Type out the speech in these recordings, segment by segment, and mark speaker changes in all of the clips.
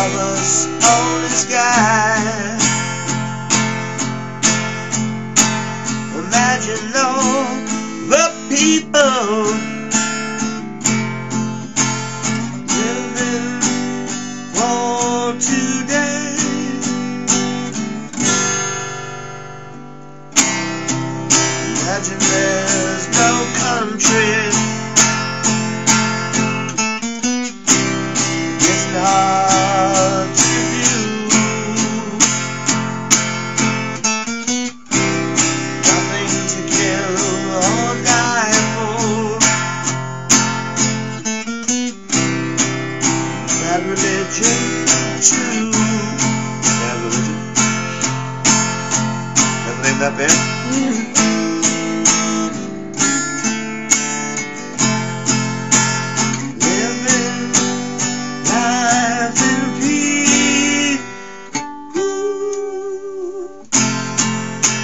Speaker 1: bubbles on the sky. Imagine all the people living for today. Imagine. Religion too. Bad religion. Ever name that band? In peace.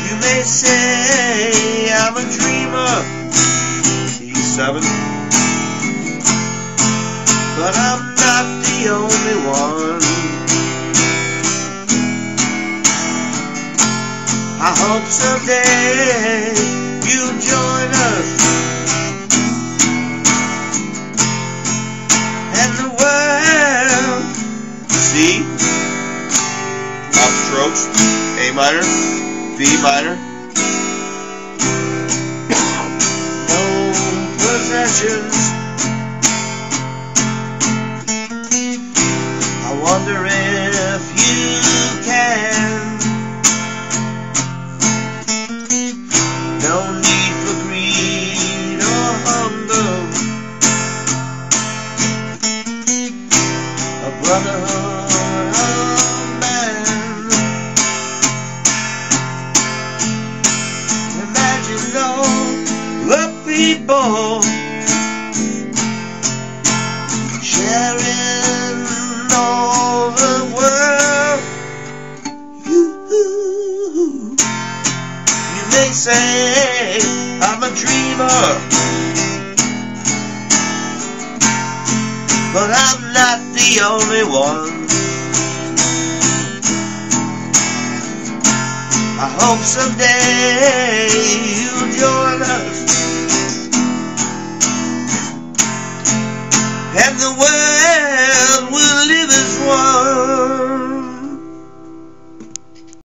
Speaker 1: You may say I'm a dreamer, E7, but I'm not only one. I hope someday you'll join us. And the world, C, off strokes, A minor, B minor. No possessions. Wonder if you can. No need for greed or hunger. A brotherhood of man. Imagine all the people say I'm a dreamer, but I'm not the only one. I hope someday you'll join us. And the world